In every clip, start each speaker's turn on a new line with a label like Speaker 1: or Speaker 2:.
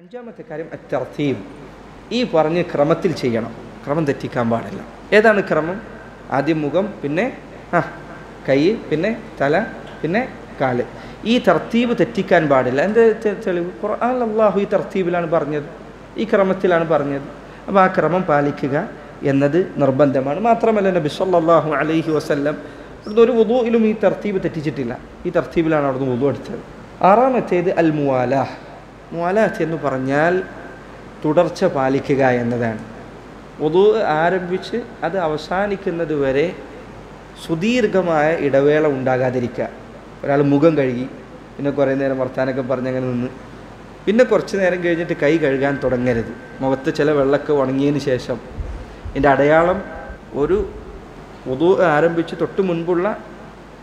Speaker 1: അഞ്ചാമത്തെ കാര്യം അത്തർത്തീബ്. ഈ പറഞ്ഞ ക്രമത്തിൽ ചെയ്യണം. ക്രമം തെറ്റിക്കാൻ പാടില്ല. ഏതാണ് ക്രമം? ആദ്യം മുഖം പിന്നെ ആ കൈ പിന്നെ തല പിന്നെ കാൽ. ഈ തർത്തീബ് തെറ്റിക്കാൻ പാടില്ല. എന്റെ തെളിവ്? ഖുർആൻ അള്ളാഹു ഈ തർത്തീബിലാണ് പറഞ്ഞത്. ഈ ക്രമത്തിലാണ് പറഞ്ഞത്. അപ്പോൾ ആ ക്രമം പാലിക്കുക എന്നത് നിർബന്ധമാണ്. മാത്രമല്ല നബി സല്ലല്ലാഹു അലൈഹി വസല്ലം അവിടുന്ന് ഒരു വുദൂയിലും ഈ തർത്തീബ് തെറ്റിച്ചിട്ടില്ല. ഈ തർത്തീബിലാണ് അവിടുന്ന് വുദു എടുത്തത്. ആറാമത്തേത് അൽ മുവാലാഹ് മുവാലാത്ത് എന്ന് പറഞ്ഞാൽ തുടർച്ച പാലിക്കുക എന്നതാണ്. ഒതു ആരംഭിച്ച് അത് അവസാനിക്കുന്നത് വരെ സുദീർഘമായ ഇടവേള ഉണ്ടാകാതിരിക്കുക. ഒരാൾ മുഖം കഴുകി പിന്നെ കുറേ നേരം വർത്താനൊക്കെ പറഞ്ഞങ്ങനെ നിന്ന്. പിന്നെ കുറച്ച് നേരം കഴിഞ്ഞിട്ട് കൈ കഴുകാൻ തുടങ്ങരുത്. മുഖത്ത് ചില വെള്ളമൊക്കെ ഉണങ്ങിയതിന് ശേഷം. ഇതിന്റെ അടയാളം ഒരു ഒതു ആരംഭിച്ച് തൊട്ട് മുൻപുള്ള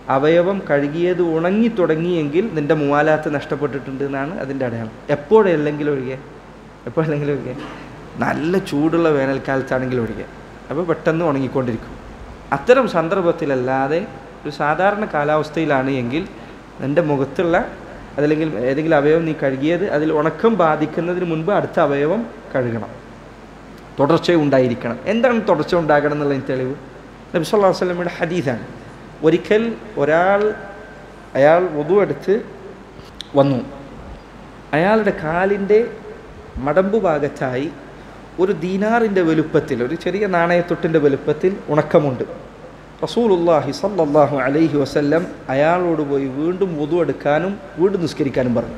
Speaker 1: അവയവം കഴുകിയത് ഉണങ്ങി തുടങ്ങിയെങ്കിൽ നിന്റെ മൂവാലാത്ത് നഷ്ടപ്പെട്ടിട്ടുണ്ട് എന്നാണ് അതിന്റെ അടയാളം. എപ്പോഴല്ലെങ്കിലും ഒഴികെ എപ്പോഴല്ലെങ്കിലും ഒഴികെ. നല്ല ചൂടുള്ള വേനൽക്കാലത്താണെങ്കിൽ ഒഴികെ. അപ്പോൾ പെട്ടെന്ന് ഉണങ്ങിക്കൊണ്ടിരിക്കും. അത്തരം സന്ദർഭത്തിലല്ലാതെ ഒരു സാധാരണ കാലാവസ്ഥയിലാണ് എങ്കിൽ നിന്റെ മുഖത്തുള്ള അതല്ലെങ്കിൽ ഏതെങ്കിലും അവയവം നീ കഴുകിയത് അതിൽ ഉണക്കം ബാധിക്കുന്നതിന് മുൻപ് അടുത്ത അവയവം കഴുകണം. തുടർച്ച ഉണ്ടായിരിക്കണം എന്താണ് തുടർച്ച ഉണ്ടാകണം എന്നുള്ളതിന് തെളിവ്? നബി വസ്ലമിയുടെ ഹദീസാണ്. ഒരിക്കൽ ഒരാൾ അയാൾ വധു എടുത്ത് വന്നു. അയാളുടെ കാലിന്റെ മടമ്പു ഭാഗത്തായി ഒരു ദീനാറിന്റെ വലുപ്പത്തിൽ ഒരു ചെറിയ നാണയത്തൊട്ടിന്റെ വലുപ്പത്തിൽ ഉണക്കമുണ്ട്. റസൂലുള്ളാഹി സല്ലല്ലാഹു അലൈഹി വസല്ലം അയാളോട് പോയി വീണ്ടും വധു എടുക്കാനും വീണ്ടും നിസ്കരിക്കാനും പറഞ്ഞു.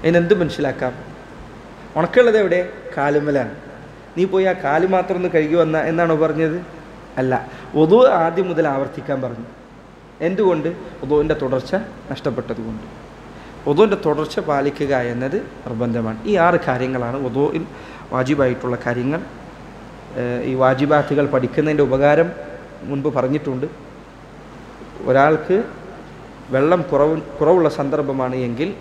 Speaker 1: അതിനെന്ത് മനസ്സിലാക്കാം? ഉണക്കുള്ളത് എവിടെ? കാലുമലാണ് നീ പോയി ആ കാൽ മാത്രം ഒന്ന് കഴുകി വന്ന എന്നാണോ പറഞ്ഞത്? അല്ല ഒതു ആദ്യം മുതൽ ആവർത്തിക്കാൻ പറഞ്ഞു. എന്തുകൊണ്ട് ഒതുവിന്റെ തുടർച്ച നഷ്ടപ്പെട്ടതുകൊണ്ട്? ഒതുവിന്റെ തുടർച്ച പാലിക്കുക എന്നത് നിർബന്ധമാണ്. ഈ ആറ് കാര്യങ്ങളാണ് ഒതുവിൽ വാജിബായിട്ടുള്ള കാര്യങ്ങൾ. ഈ വാജിബാത്തുകൾ പഠിക്കുന്നതിന്റെ ഉപകാരം മുൻപ് പറഞ്ഞിട്ടുണ്ട്. ഒരാൾക്ക് വെള്ളം കുറവ് കുറവുള്ള സന്ദർഭമാണ് എങ്കിൽ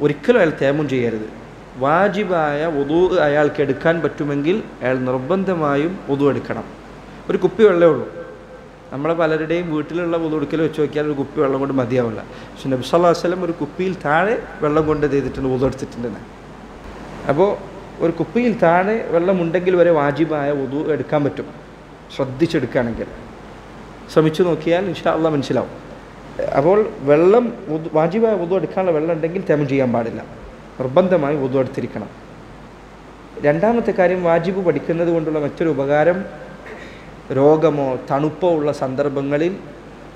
Speaker 1: ഒരിക്കലും അയാൾ തേമം ചെയ്യരുത്. വാജിബായ ഒതു അയാൾക്ക് എടുക്കാൻ പറ്റുമെങ്കിൽ അയാൾ നിർബന്ധമായും ഒതു എടുക്കണം. ഒരു കുപ്പി വെള്ളമേ ഉള്ളൂ. നമ്മളെ പലരുടെയും വീട്ടിലുള്ള ഒതു എടുക്കൽ വെച്ച് നോക്കിയാൽ ഒരു കുപ്പി വെള്ളം കൊണ്ട് മതിയാവില്ല. പക്ഷെ നബി അലൈഹി വസല്ലം ഒരു കുപ്പിയിൽ താഴെ വെള്ളം കൊണ്ട് ചെയ്തിട്ടുണ്ട്? ഒതു എടുത്തിട്ടുണ്ട് അപ്പോൾ ഒരു കുപ്പിയിൽ താഴെ വെള്ളമുണ്ടെങ്കിൽ വരെ വാജിബായ ഉതു എടുക്കാൻ പറ്റും. ശ്രദ്ധിച്ചെടുക്കുകയാണെങ്കിൽ. ശ്രമിച്ചു നോക്കിയാൽ ഇൻഷാ അള്ളാഹ് മനസ്സിലാവും. അപ്പോൾ വെള്ളം വാജിബായ വുദു എടുക്കാനുള്ള വെള്ളം ഉണ്ടെങ്കിൽ തെമം ചെയ്യാൻ പാടില്ല. നിർബന്ധമായി വുദു എടുത്തിരിക്കണം. രണ്ടാമത്തെ കാര്യം വാജിബ് പഠിക്കുന്നത് കൊണ്ടുള്ള മറ്റൊരു ഉപകാരം രോഗമോ തണുപ്പോ ഉള്ള സന്ദർഭങ്ങളിൽ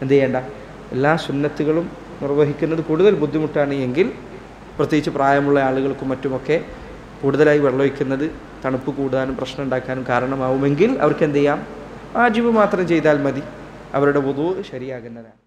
Speaker 1: എന്ത് ചെയ്യേണ്ട? എല്ലാ സുന്നത്തുകളും നിർവഹിക്കുന്നത് കൂടുതൽ ബുദ്ധിമുട്ടാണ് എങ്കിൽ പ്രത്യേകിച്ച് പ്രായമുള്ള ആളുകൾക്കും മറ്റുമൊക്കെ കൂടുതലായി വെള്ളമൊഴിക്കുന്നത് തണുപ്പ് കൂടാനും പ്രശ്നം ഉണ്ടാക്കാനും കാരണമാവുമെങ്കിൽ അവർക്ക് എന്ത് ചെയ്യാം? ആജീവ് മാത്രം ചെയ്താൽ മതി. അവരുടെ പൊതു ശരിയാകുന്നതാണ്.